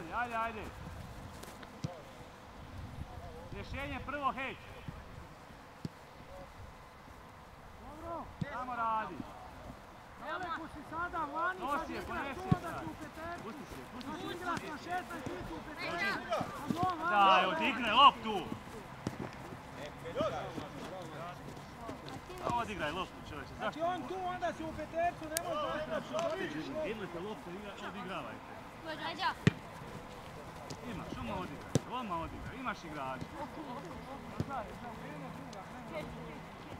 radi, ajde, ajde. Rješenje prvo heć. Dobro, samo radi. Daleko si sada vani, je, igraš to da sad. si u petercu. Pusti se, pusti se. igraš na 16, ti si u vani. Daj, odigraj loptu. A odigraj loptu čovječe, zašto? je on tu, onda si u petercu, ne možeš otići. Idlite loptu, igra- odigravajte. Ajde. Imaš, odmah odigraj, odmah odigraj, imaš igrača.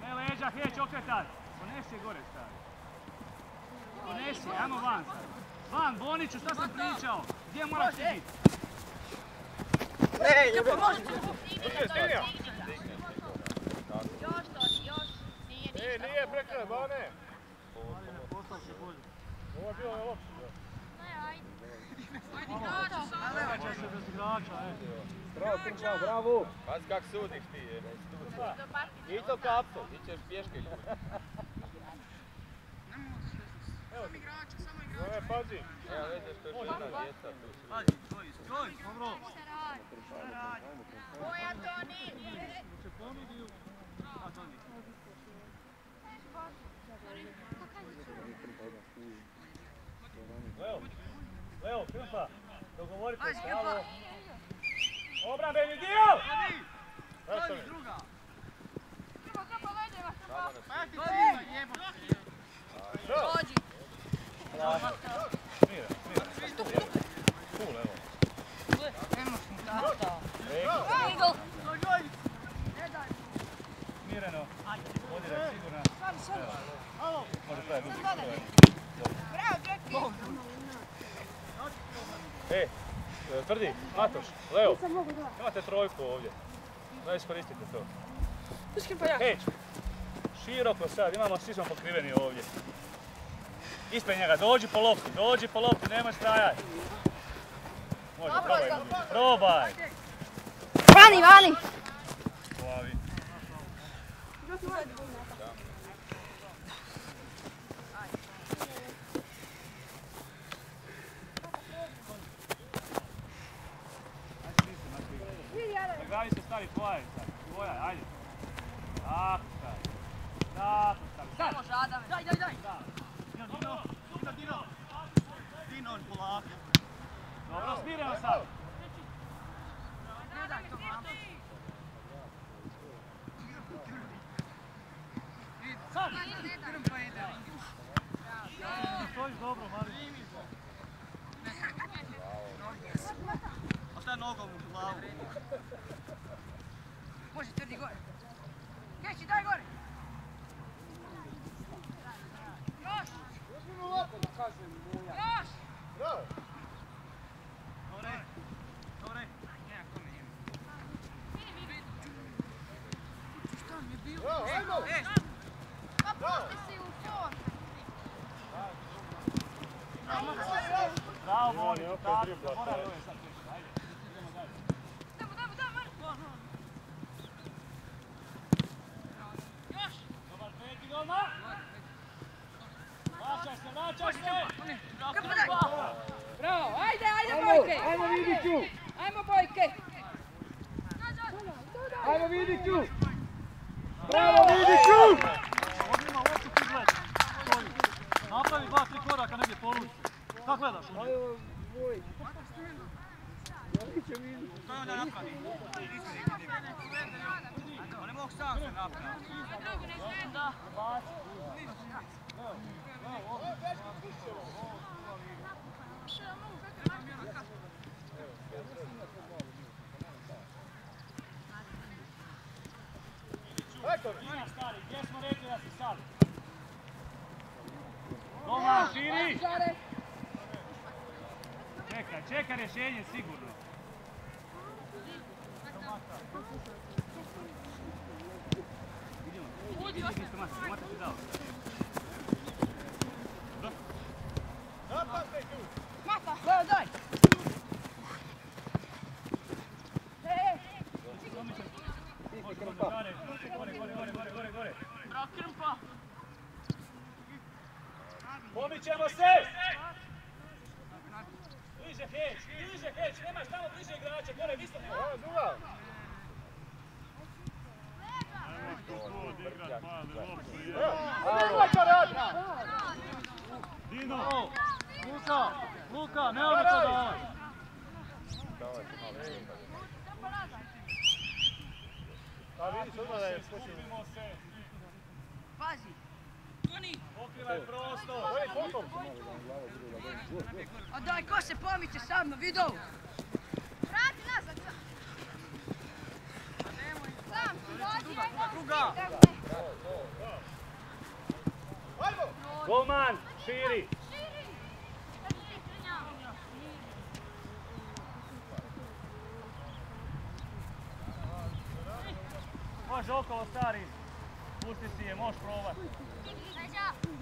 Ne leđa, heć, okretat. Ponesi je gore stari. Ponesi, ajmo van sad. Van, Boniću, šta sam pričao? Gdje moraš ti biti? Još to, još. Nije E, ništa. nije prekraj, Bane! Ovo je bilo lopše. Ne, ajde. Vraća se bez igrača, e. Bravo, Trčan, bravo! Pazi kak sudiš ti, je. I to kapsul, ti ćeš pješke ljudi. Ne, pazi! Evo vidiš što je žena djeca tu. Pazi, stoj, stoj, dobro. Boja to nije. A, to nije. Leo, Leo, Krpa, dogovorite se, alo. Obrambeni dio! Zašto mi? Što? Dođi. Smira, smira. Cool, evo. Igl. Smireno. Odiraj, sigurno. Evo. Može traje dugo. E, e, tvrdi, Matoš, Leo, imate trojku ovdje. Daj iskoristite to. Heć, široko sad, imamo, svi smo pokriveni ovdje. Ispred njega, dođi po loptu, dođi po loptu, nemoj stajati. Može, probaj. Probaj. Vani, vani. Plavi. Na glavi se stavi tvoja, sad. Tvoja, ajde. Tako stavi. Tako stavi. Sad! Može, Adame. Daj, daj, daj! Dino, Dino, Dino, Dino! Dino, polako. Dobro, smireno sad. Sad! Stojiš dobro, Mari. Ostaje nogom u glavu. Može, tvrdi gore. Keći, daj gore. Još. Još. Dobre, dobre. Pa pusti si u fon. Bravo, Boni, opet tako, dribla, mora sad. to je sad više, ajde. Idemo dalje. Dajmo, dajmo, dajmo. Dobar prekid odmah. Vraćaj se, vraćaj se. Bravo, ajde, ajde, bojke. Ajmo, Vidiću. Ajmo, bojke. Ajmo, Vidiću. Bravo, Vidiću. Ovdje ima loptu, ti gledaj. Stoji. Napravi dva, tri koraka, negdje poluči. Kako gledaš? Što je onda napravi? On ne mogu sam se napraviti. Da. Ina, stari, gdje smo rekli da si sad? Doma, širi! Čekaj, čekaj rješenje sigurno. Idemo. Idi, isto Mati, Mati ti dao. Gore, gore, gore, gore, gore, gore. Bravo, Krmpa. Pomićemo se! Bliže heć, bliže heć, nemaš tamo bliže igrača, gore visoko. Dino! Luka, Luka, nemoj mi to da A vidiš odmah da je počeo. Skupimo se, Pazi. Oni. pokrivaj prostor. Oni pokom. A daj, ko se pomiče sa mnom, vidio? Vrati nazad. Sam, dođi, Druga. Golman, širi. Može okolo stari. Pusti si je, možeš probat.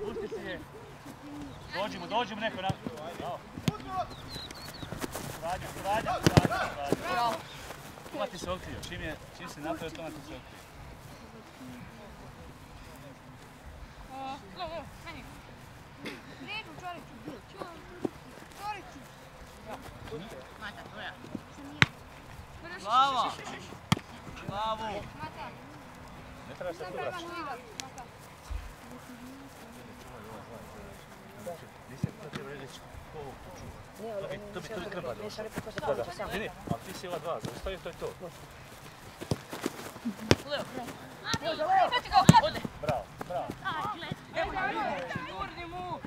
Pusti si je. Dođimo, dođimo neko na... Bravo. Suradnja, suradnja, suradnja, suradnja. Odmah ti se otkrio, čim, je, čim se napravio, odmah ti se otkrio. Glavu. Mata. Ne treba se tu vraćati. igrat. Mata. Nisi to treba reći bi, to bi, krpa. Ne, ali ti si ova dva, zaustavi to je to. Bravo, bravo. Turni mu.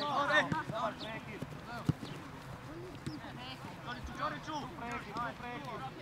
Dobar prekid. Čoriću, Čoriću. Prekid, tu prekid. Dobro.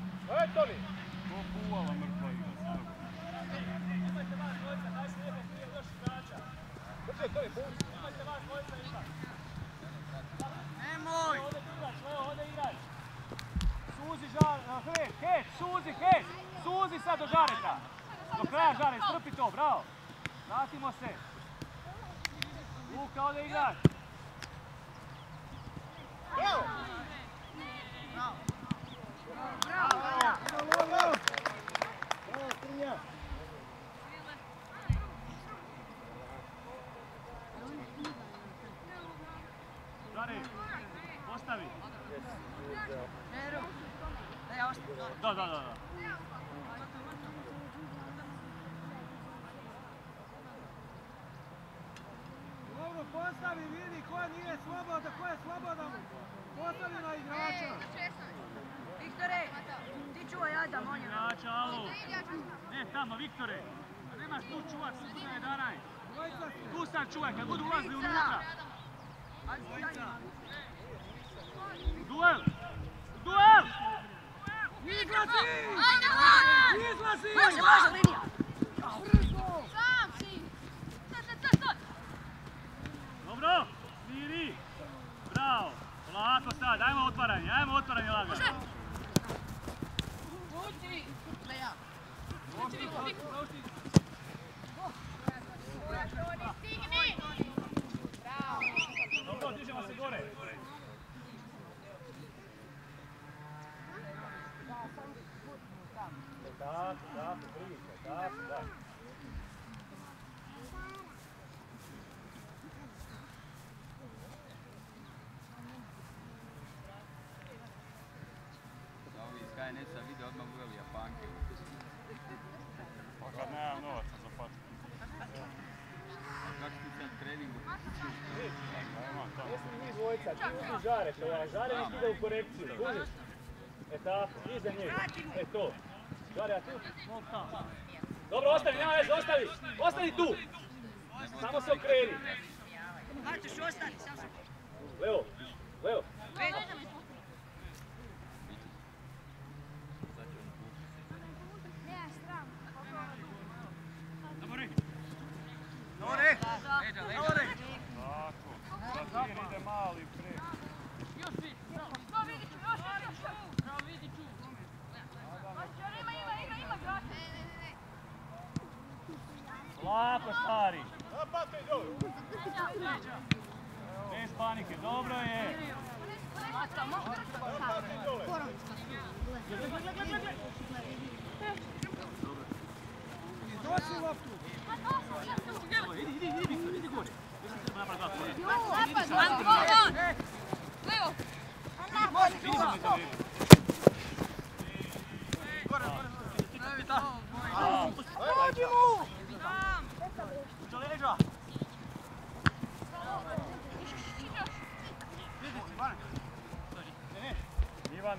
vas dvojica igrač. Nemoj. Ode igrač, Leo, ode igrač. Suzi žar, hej, hej, suzi, hej, suzi sad do žareta. Do kraja žare, strpi to, bravo. Vratimo se. Luka, ode igrač. Žare, postavi. Eru. Da ja ostavim. Da, da, da. da. Dobro, postavi, vidi ko nije slobodan, ko je slobodan. Postavi na igrača. Viktore, ti čuvaj Adam, on je. Igrača, alo. Ne, tamo, Viktore. Nemaš tu čuvat, tu na 11. Dvojica ste. Tu sad čuvaj, kad budu ulazili unutra. Duel! Duel! Izlazi! Izlazi! Može, može, linija. Sam si! Sad, sad, sad, sad! Dobro, smiri. Bravo. Polako sad, ajmo otvaranje, ajmo otvaranje lagano. Da ja. Stigni! Dobro, dižemo se gore. Tako, tako. Da ovi iz HNS-a vide odmah uveli Japanke. Pa kad nemam novaca za patku. A kako ti sad treningu? Nema tamo. Jesi dvojica, ti uzmi žare, to ja, žare nek ide u korekciju, kužiš? E tako, iza njega, e to. Žare, a tu? Dobro, ostavi, nema veze, ostavi, ostani tu! Samo se okreni. Martuš, ostani, sam se. Leo, Leđa, leđa. Tako. Zatir ide mali pre. Lako, stari. Bez panike, dobro je. Iznosi loptu.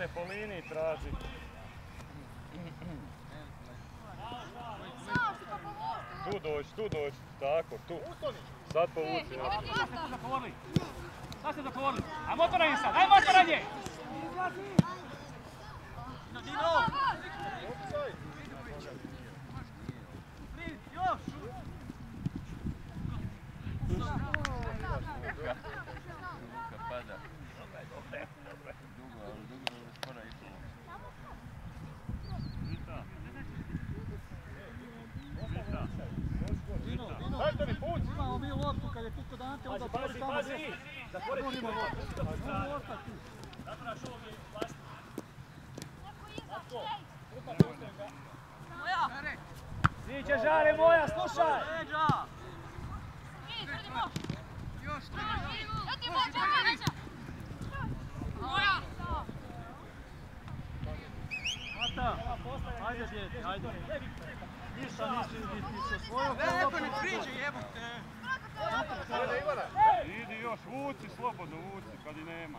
Ivane po liniji traži. Tu doći, tu doći. Tako, tu. Sad povuci. naprijed. Zakovorili. Sad ste zakovorili. Ajmo otvaranje sad, ajmo otvaranje! Ruka pada. Dugo, ali dugo, skoro išlo. Vita. Dino, Dino, Dajte mi put. imamo mi loptu kad je tu kod Ante, onda Pazi, otvori pazi, tamo pazi! desno. Zatvori Otvorimo ti loptu. Možemo ostati tu. Zatvaraš ovog je plastik. Siće žare moja, slušaj! Ata, ajde djete, ajde. Ništa nisi niti svojom loptom. Idi još, vuci, slobodno vuci, kad i nema.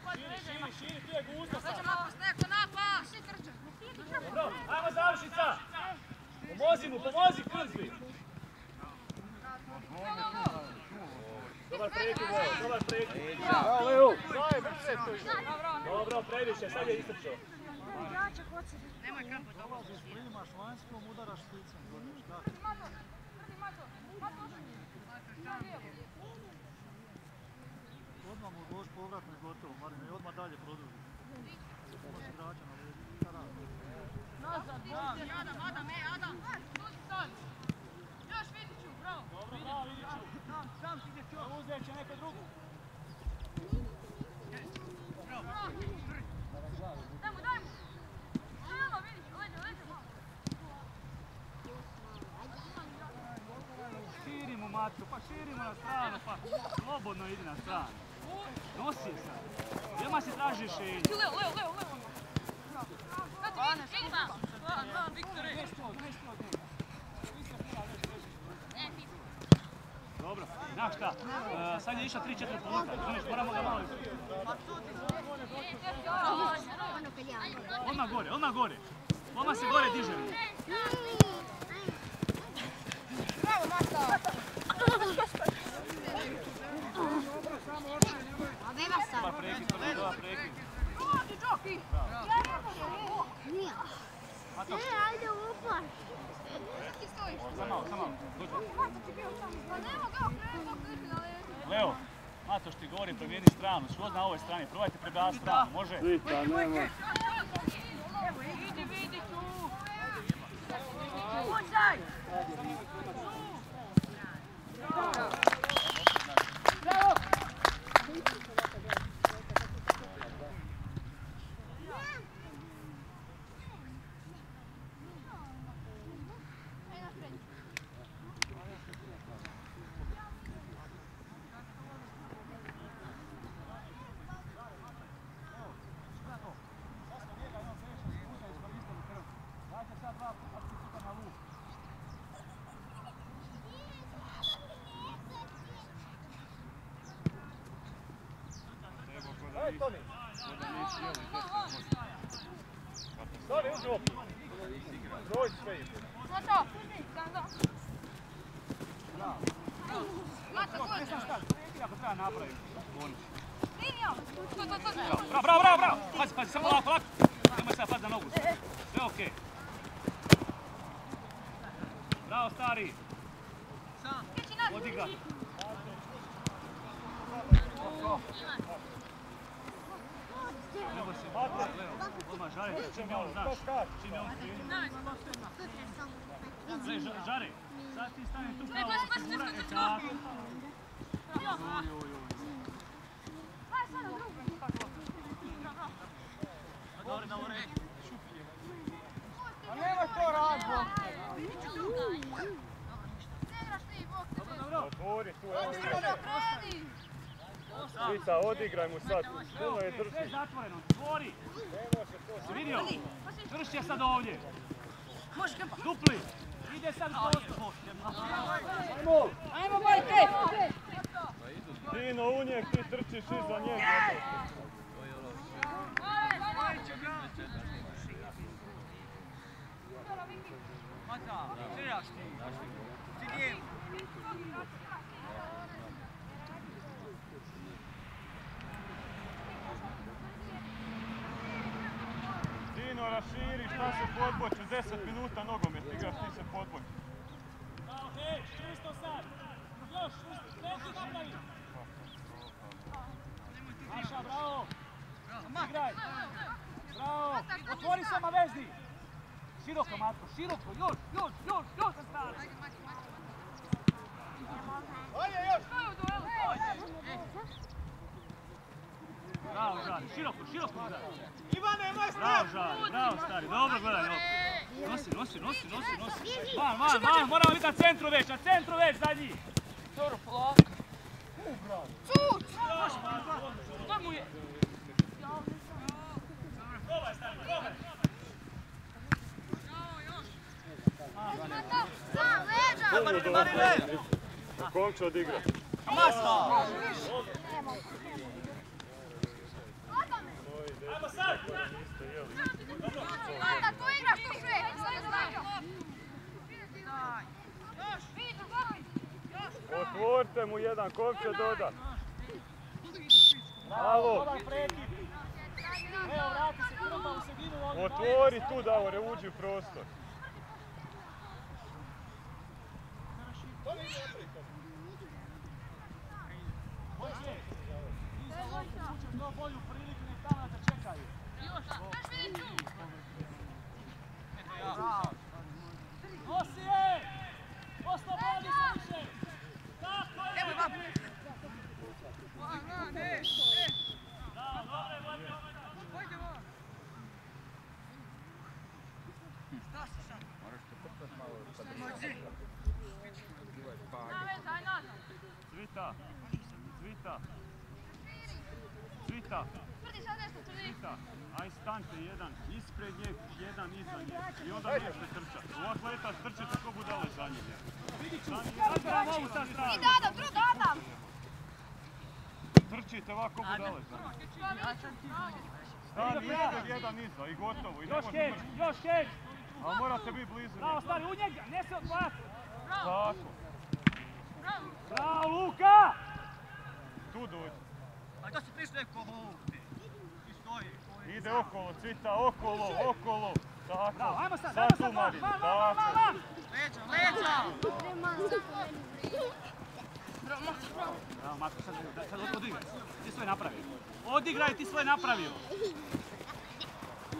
Prodaju. Širi, širi, tu je gusto sad. Dobro, ajmo završica! Pomozi mu, pomozi Krzli! Dobar prekid, Leo, dobar prekid. Dobro, previše, sad je istrčao. Dolaziš, primaš vanjskom, udaraš špicom. gledaš kako. Odmah mu doći povratno i gotovo, Marine, i odmah dalje produži. Imaš igrača na leđu. Šta radi? Dobro, bravo, Vidiću. Uzet će neko drugo. Matko, pa širimo na stranu, pa slobodno idi na stranu. Nosi je sad. Odmah se traži rješenje. Nešto, nešto od njega. Dobro, znaš šta, e, sad je išla 3-4 puta, razumiješ, moramo ga malo... Odmah gore, odmah gore. Odmah se gore diže. Dobar prekid, Leo, Matoš ti govori, promijeni stranu, skroz na ovoj strani, probajte prebavati stranu, može? Evo, vidi, vidi tu! Pucaj! Go. Odmah žari, čim je on znaš. Čim je on skrivi. Gle, ža- žari. Sad ti stani tu kao baš, E, tako. Uj, uj, uj. Aj, sad na drugu. Dobro, dobro. A nemoj to raditi. Ne igraš ti, Bog te vidi. Otvori tu, evo Dobro, Špica, odigraj mu sad. Puno je drži. Sve zatvoreno, tvori. Si vidio? Čvršće je sad ovdje. Dupli. Ide sad u prostor. Ajmo. Ajmo, Bojke! Dino, u njeg, ti trčiš iza njega. Dino, šta se podboču, 10 minuta nogomet, igraš ti se podboču. Maša, bravo! Igraj! Bravo! Otvori se, vezni! Široko, Matko, široko, još, još, još, još sa strane! Bravo, Žari, široko, široko Žari. Ivane, moj Bravo, Žari, bravo, stari, dobro gledaj. Nosi, nosi, nosi, nosi, nosi. Van, van, van, moramo biti na centru već, na centru već zadnji. Čuč! To mu je! Probaj, stari, probaj. Leđa. Končo odigra. Ajmo tu. Otvorite mu jedan kovče doda. Bravo. Dobar prekid! Evo, vrati se, kurba u sredinu ovdje. Otvori tu, Davore, uđi u prostor da te čekaju. Nosi je! Oslobodi se više! Tako je! Bravo, dobro je, Vladimir. Cvita. Cvita. Cvita. Tvrdi sad nešto, tvrdi. Cvita. Aj stante jedan ispred njeg, jedan iza njeg. I onda nećete trčati. Ovak leta trčite ko budale za njim. Za njim. Zadram ovu sa I strane. Dadam, drugi Adam. Trčite ovako ko budale za njim. Stani ispred jedan iza i gotovo. I Još mršiti. još heć! Ali morate biti blizu Bravo, stari, u njega, ne se odvati! Tako. Bravo, Luka! Tu dođi. A to si prišli neko ovdje. Stoji. Ide okolo, cvita, okolo, okolo. Tako. Bravo, ajmo sad, Sad ajmo tu sad, Marin, tako. van! Leđa, leđa! Bravo, Matko, sad, sad odigraj. Ti svoje napravio. Odigraj, ti svoje napravio.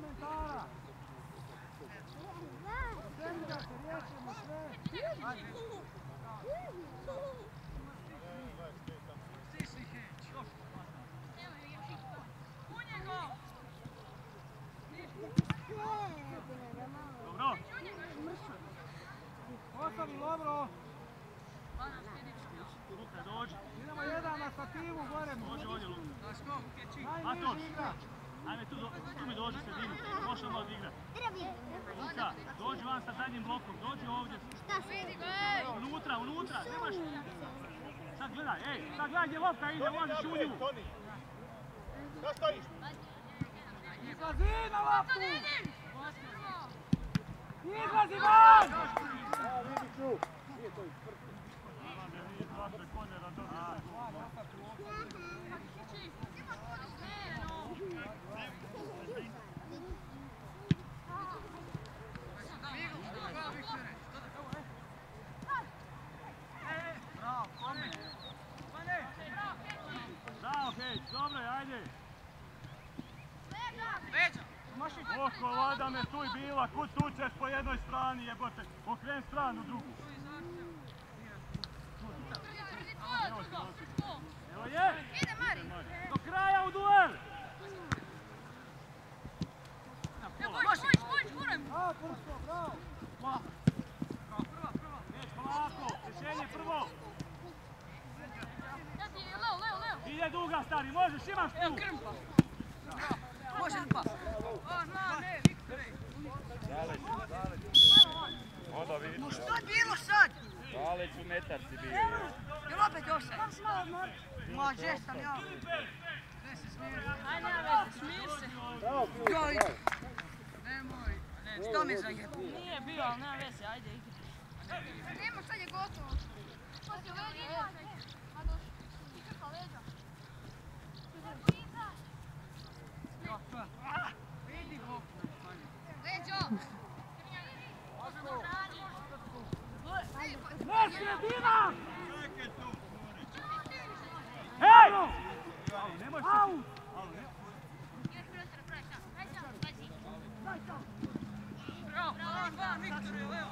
Fundamental. Izlazi na loptu. Izlazi van. Bravo, Heć, dobro je, ajde. Oko, voda me kud tučeš po jednoj strani, jebote. Okren stranu drugu. Evo je! Do kraja u duel! Bravo, Krsto, bravo. Heć, polako, rješenje prvo. Ide duga, stari, možeš, imaš tu. Onda vidi. Što je bilo sad? Dale su metar si bio. Jel opet offside? Ma, gdje sam ja? Gdje se smiješ? Joj. Nemoj. Što me zajebao? Nije bio, ali nema veze, ajde igri. Nemo, sad je gotovo. Poslije leđa. A Bog. Leđo. Ne, sredina. Hej! Nemoj se... Au. Bravo, bravo, bravo, Viktore, evo.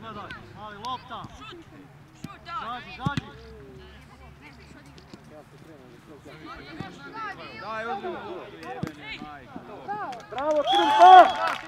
Gledaj, mali lopta. Šut, daj. Zađi, zađi. Daj, uzmi mu jebene majke. Bravo, Krsto.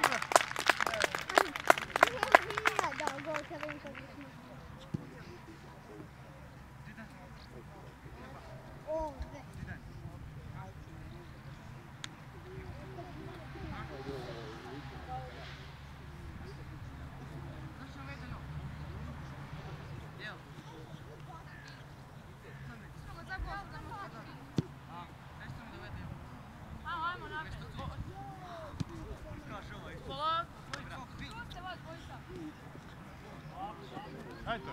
Ajde.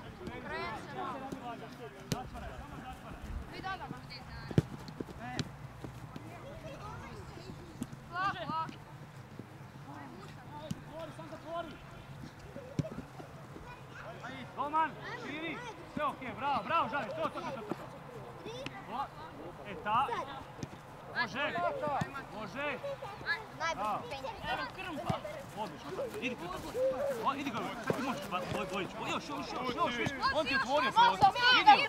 Roman, širi. Sve okej, bravo, bravo, žali. To, to, to, to. to. O, E, ta. Može. Evo krmpa. Odlično. Idi O, idi kod Sad ti možeš bojić. Još, još, još, još. On ti otvorio prostor. Idi.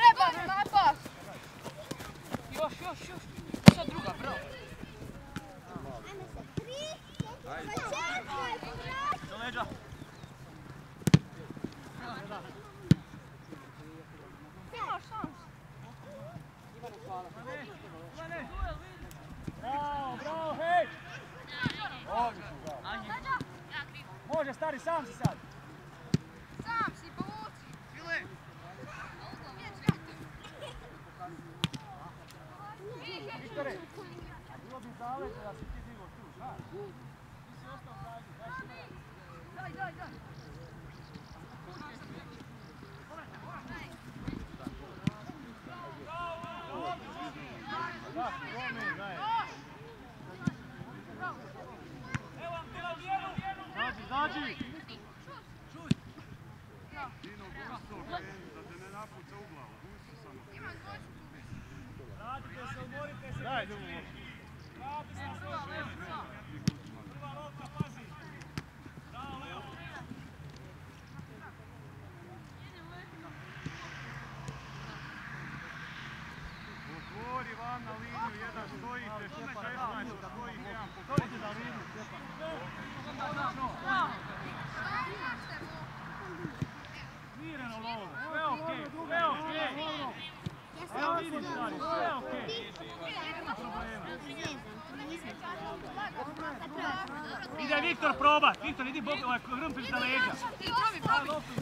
Viktor proba, Viktor idi bok, ovaj krmpir za leđa. Idi, probi, probi.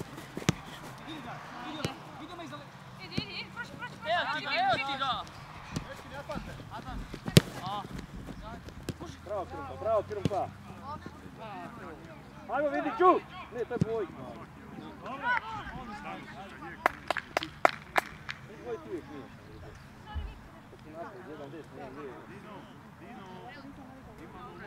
Idi idi idi ga iza. Idi, idi, idi, proši, proši, proši. Evo ti ga, evo ti ga. Već ne pate. Adam. Bravo krmpa, bravo krmpa! Ajmo vidi ču! Ne, to je Bojk. Dobro, on uvijek nije. Sorry, Viktor. Jedan, jedan.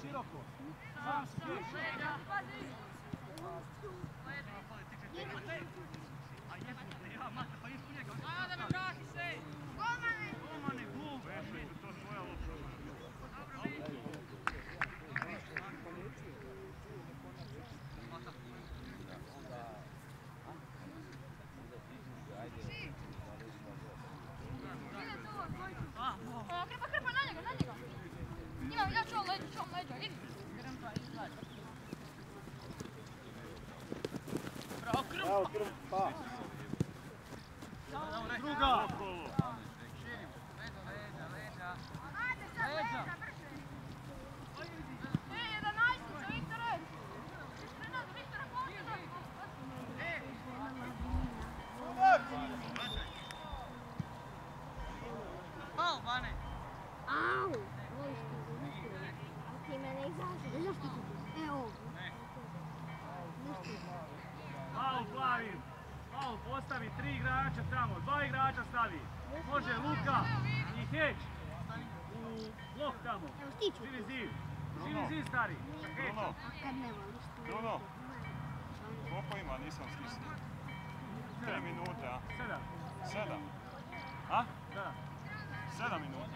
西洛克。Let's get him. no. Kad ne voliš to. No. Koliko ima, nisam stisnuo. Tri minute, a? Sedam. Sedam? A? Da. Sedam minuta.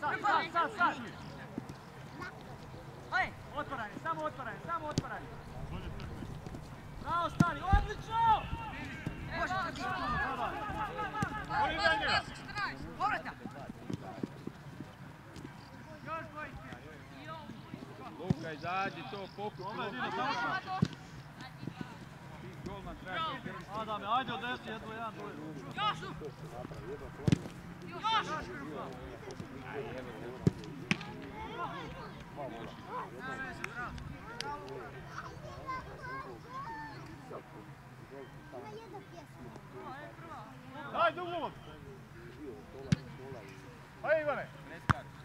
Sad, sad, sad, sad! Aj, otvaranje, samo otvaranje, samo otvaranje. Bravo, stari, odlično! Oni iza njega! Luka, izađi to, pokupi Dobro, loptu. Dino, samo što. Golman krsti. Adame, ajde odesi jedno, jedan, dvoje. Daj dugu loptu! Ajde Ivane! Preskači.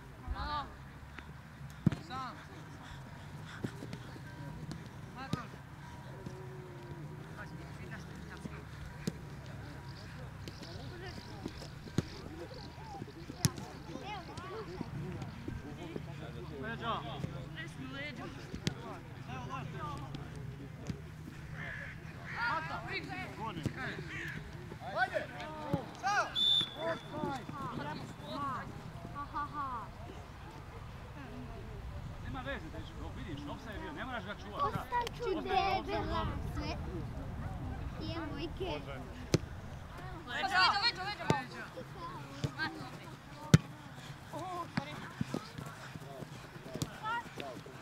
Leđa. Ajde! Nema veze, dečko, vidiš, offside je bio, ne moraš ga čuvati. da. Ostaću debela sve. Djevojke. Leđa, leđa, leđa.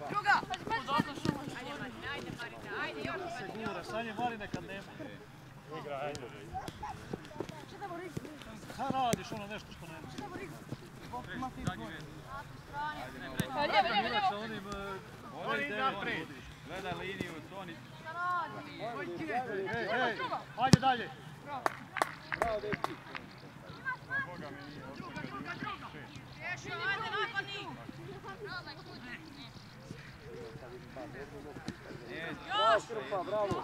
Druga. Ajde, Marina, ajde, još. Sigura, sad je Marine kad nema. Igra, ajde. Radiš ono nešto što nema. Zadnji red. Igraš sa onim... eh, Oni naprijed! Gledaj liniju, Toni. Ej, ej, ajde dalje. Ajde, napadni. Jest. bravo!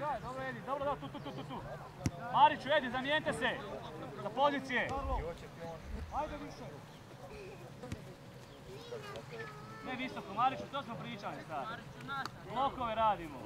Dobro Edi, dobro, da, tu, tu, tu, tu. Mariću, Edi, zamijente se. Za pozicije. Ajde više. Ne visoko, Mariću, to smo pričali sad. Blokove radimo.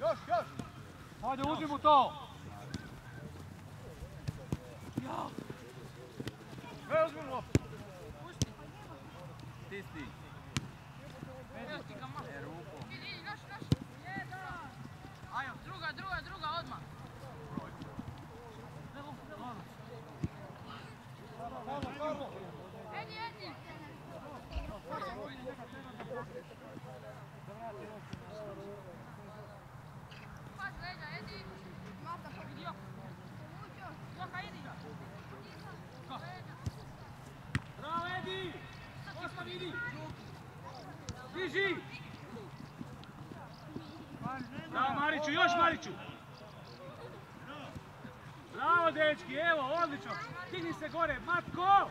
Još, još! Hajde, uzmi mu to! Ja! E, uzmi mu loptu! dečki, evo, odlično. Digni se gore, Matko!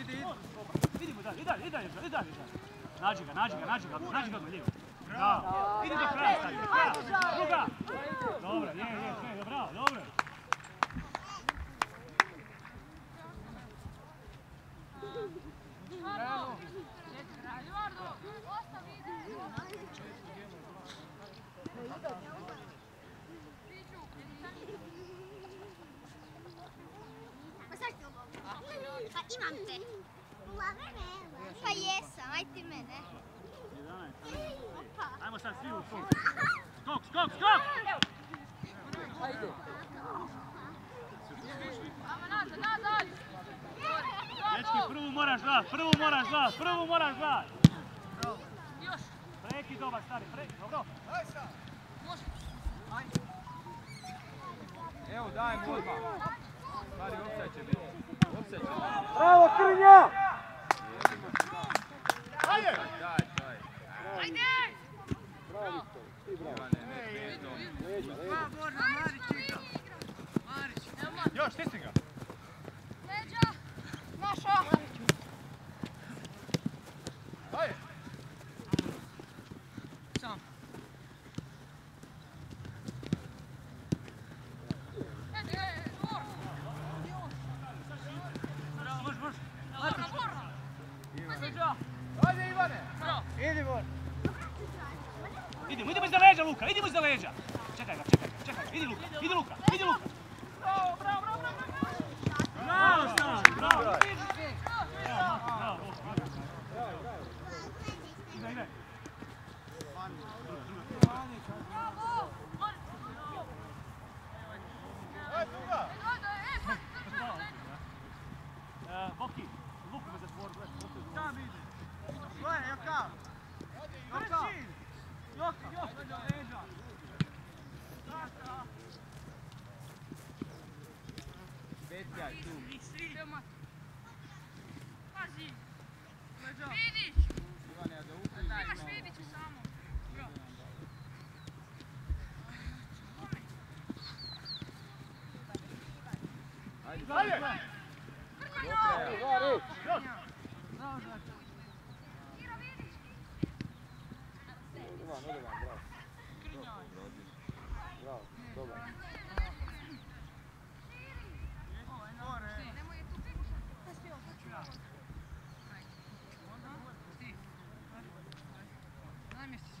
idi, idi. Idimo dalje, i dalje, i dalje, i dalje. Nađi ga, nađi ga, nađi ga, nađi ga, lijevo. Bravo. Idi do kraja. Druga. Dobro, je, je. Sad svi u skok. Skok, skok, skok! Dečki, prvu moraš gledat, prvu moraš gledat, prvu moraš gledat! Preki dobar, stari, preki, dobro? Evo dajem odmah. Stari offside će biti. Offside će biti. Bravo, Krnja! Ajde! Daj, daj. Još, stisni ga! Ajde! Može, može! Ajde, Ivane! Idimo! Idemo, idemo iza leđa, Luka, idemo iza leđa! Čekaj ga, čekaj ga, čekaj ga, idi Luka, idi Luka, idi Luka! Bravo, bravo, bravo, bravo! Bravo, Stan, bravo! Bravo, bravo, bravo! Ide, ide! E, Boki, Luku me zatvori, gledaj. Tam ide! Gledaj, Joka! Joka! Joka! Joka! Leđa! Petka je tu. Ivane, a da ukriš malo.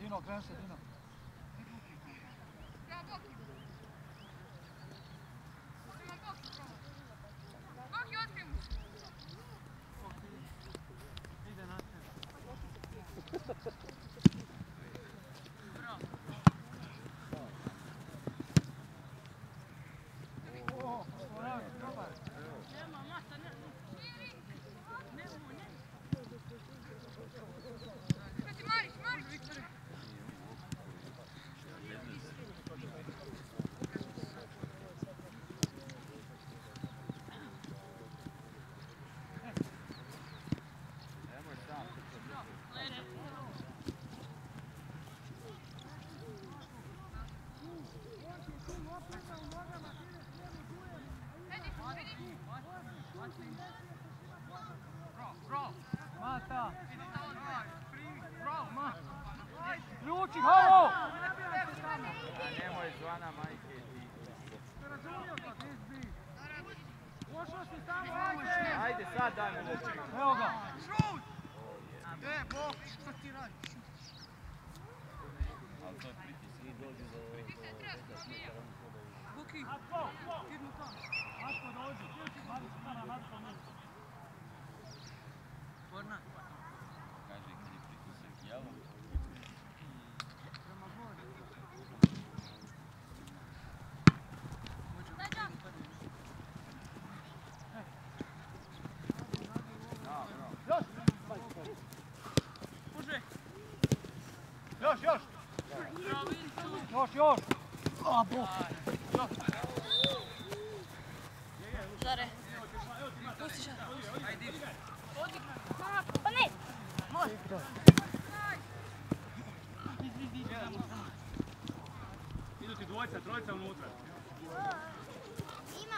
Sino, krenu se, Dino. Sad. Evo ga! E, Bog, šta ti radiš? Ali to je pritisak. Buki, Matko, idemo tamo. Matko dođi. Matko, stara, Matko, ne. Borna, Kaže kad je pritisak jelo. prema gori. Da, bravo. Još! Još, još! Još, još! A, Bog! Pa ne! Idu ti dvojca, trojica unutra. Ima.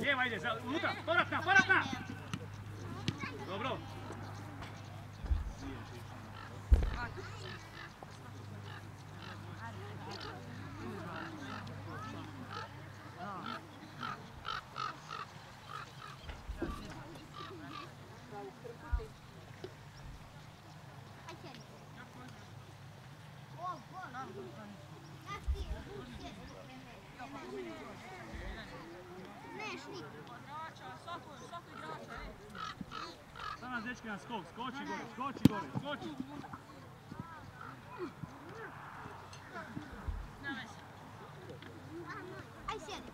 Lijeva ide, unutra, povratna, povratna! Dobro. Neš niko. Igrača, svako, svako igrača, ej. Sad nas dečki na skok, skoči gore, skoči gore, skoči. Nema veze. Aj sjedi.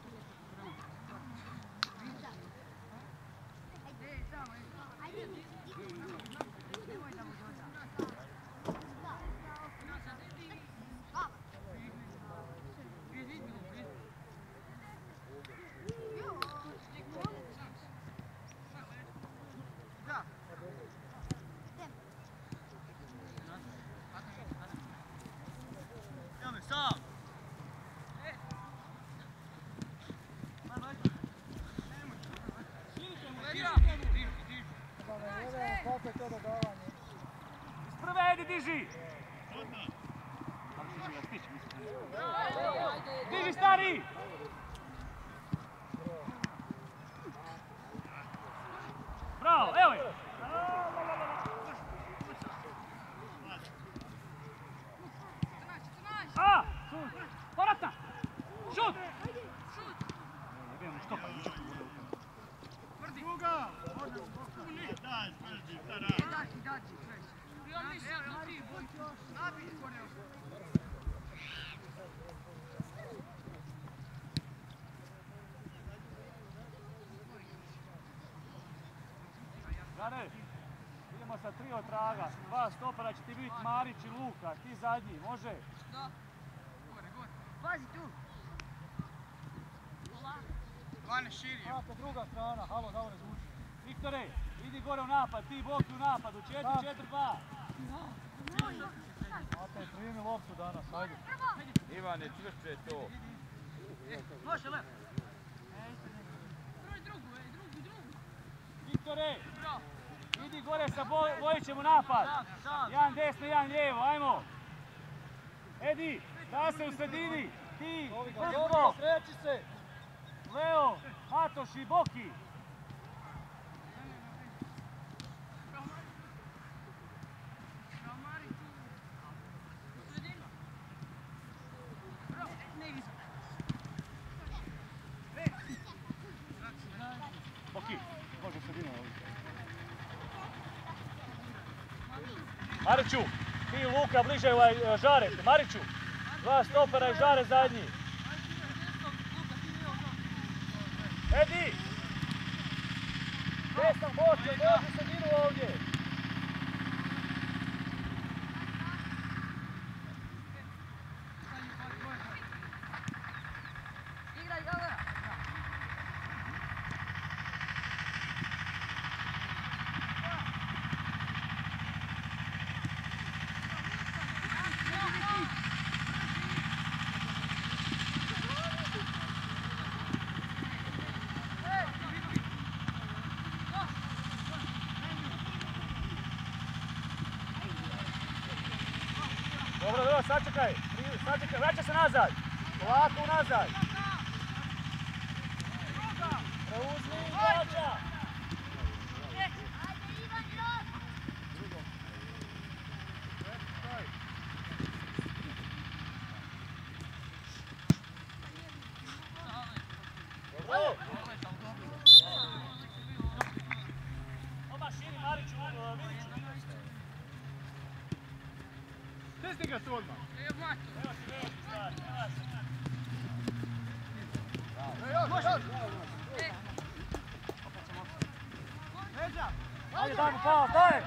Ajde. Idemo sam. Iz prve, ajde, diži! Diži, stari! Bravo, evo je! A! Povratna! Šut! Gane, idemo sa tri od traga. Dva stopera će ti biti Marić i Luka, ti zadnji, može? Pazi tu. Vane širi. Kako druga strana, halo, da ovo ne zvuči. Viktore, idi gore u napad, ti Boki u napad, u 4-4-2. Mate, primi loptu danas, ajde. Ivane, čvršće to. Može lepo. Broj drugu, ej, drugu, drugu. Viktore, idi gore sa Bo- Bojićem u napad. Jedan desno, jedan lijevo, ajmo. Edi, da se u sredini, ti, se. Leo, Matoš i Boki. Bravo, Mari, tu. U sredinu. Bravo, ne iza. Boki, može u sredinu ovdje. Mariću, ti Luka bliže ovaj e, žare. Mariću, dva stopera i žare zadnji. Edi! Desno boče, dođi u sredinu ovdje. Igraj, Jovera. Dobro, sačekaj. Sačekaj, vraća se nazad. Polako nazad. Preuzmi igrača. Dobro. Odmah širi Mariću, uh, Miliću. Stisni ga tu odmah. Evo, Mato. Evo ti, evo ti, stari, nema se. E, još, još. Ajde, daj mu pao, daj!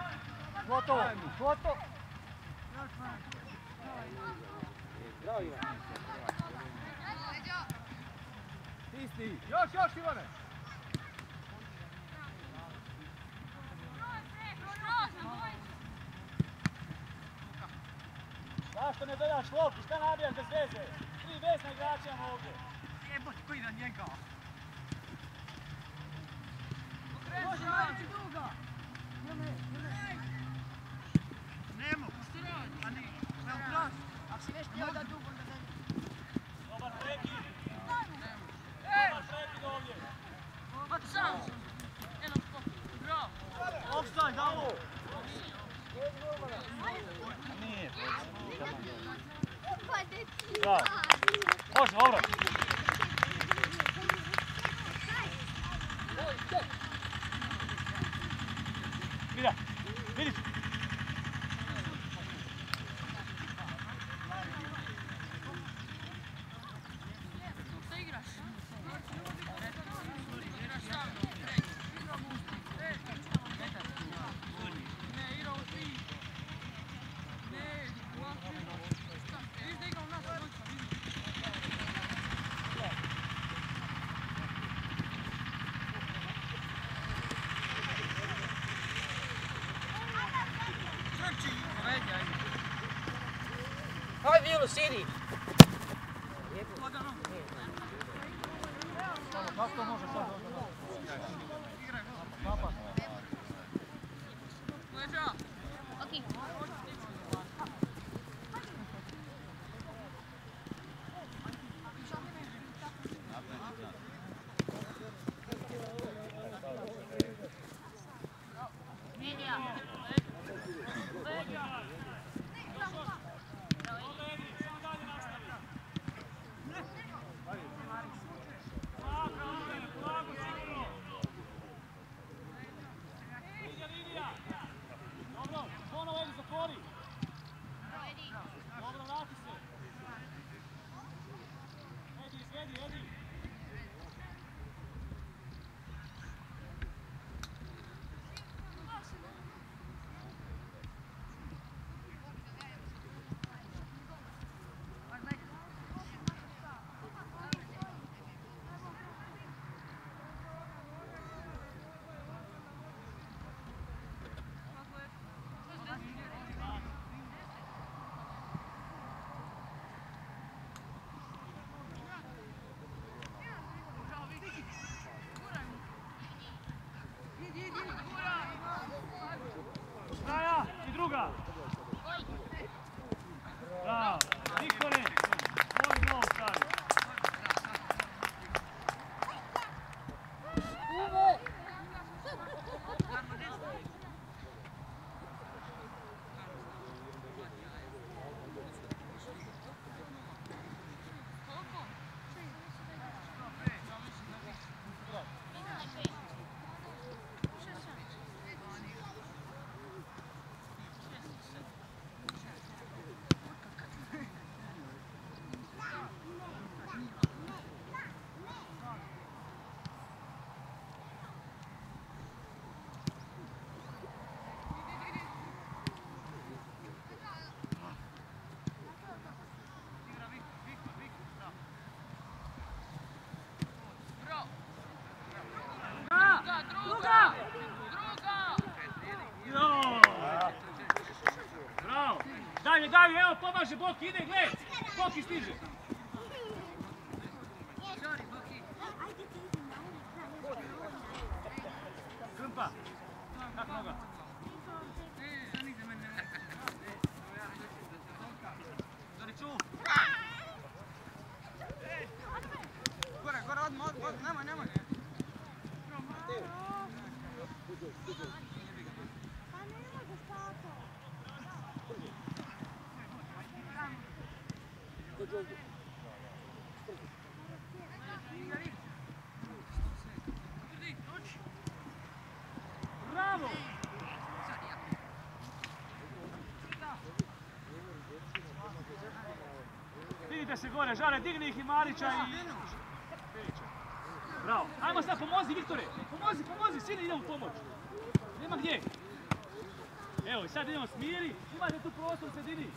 Gotovo, gotovo. Stisni. Još, još Ivane. Dodaš loptu? Šta nabijam bez veze? Tri vesna igrača imamo ovdje. Jebote, koji na njega. Može, Mariću, druga. Nemo. Što radi? A ne, evo kroz. Ako si već htio da dugo, onda da... Dobar prekid. Ej! Dobar prekid ovdje. Pa sam sam. Eno, skok. Bravo. Offside, davo. Pa Bravo. Može, dobro. Vida, vidi. Hajde Bravo. Nikkone. Tvoj gol stavi. Jo! Bravo! Dalje, dalje, evo pomaže Boki, ide, gled! Boki stiže! Krmpa! Kak noga? Gore, gore, odmah, odmah, nemoj, nemoj. Bravo! Vidite se gore, žare, digni ih i Marića i... Bravo. Ajmo sad, pomozi Viktore. Pomozi, pomozi, sine idemo pomoć. Nema gdje. Evo, sad idemo smiri. Imate tu prostor u sredini.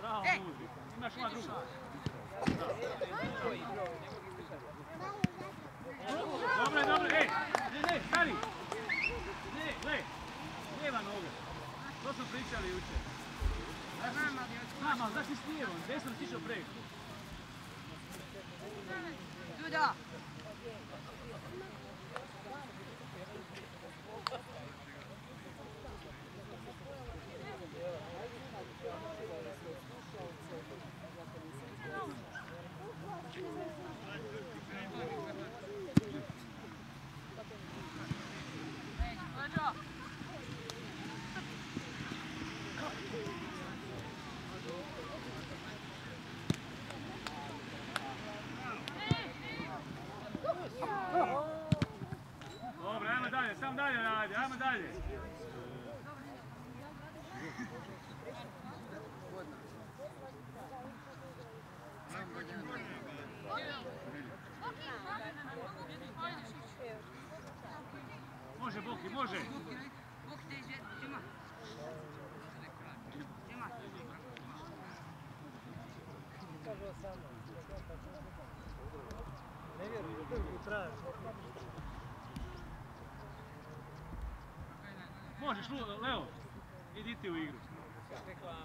Bravo, Muzi. Imaš ima drugu. Dobro dobro. Ej, ne, ne, stari. Ne, gle. Lijeva noga. To smo pričali jučer. Mama, zdaj si snijeval, zdaj sem slišal prej. Duda! Možeš, Leo, idite u igru. Reklama.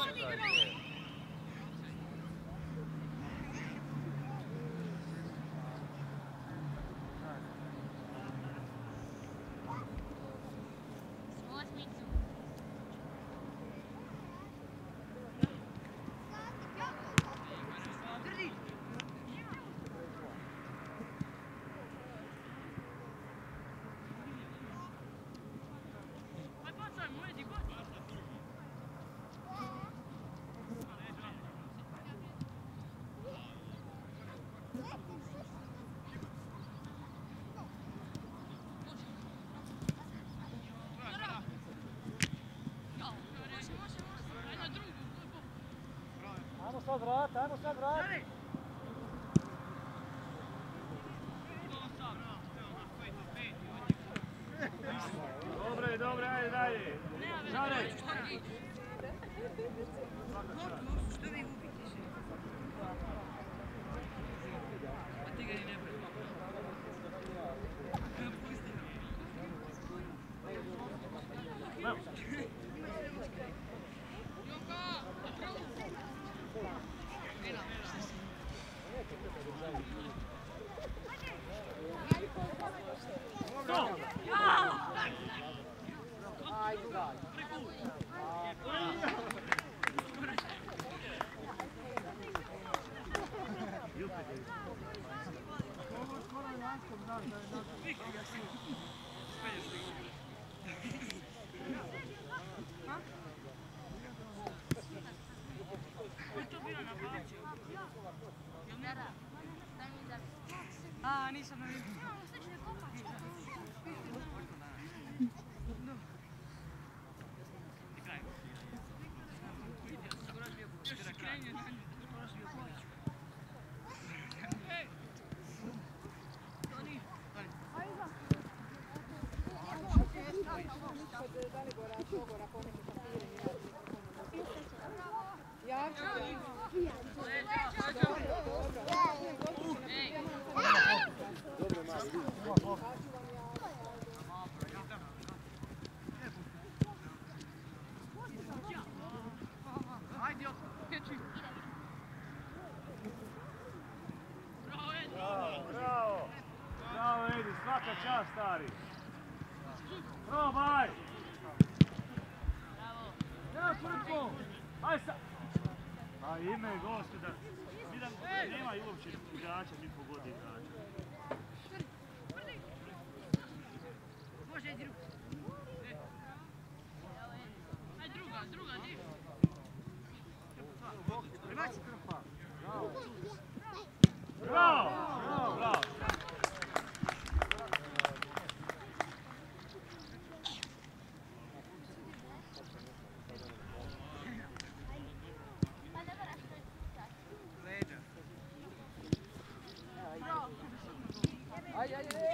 Right sad vrat, ajmo sad vrat. Dobre, dobre, ajde dalje. Žarej! Ay, ay, ay.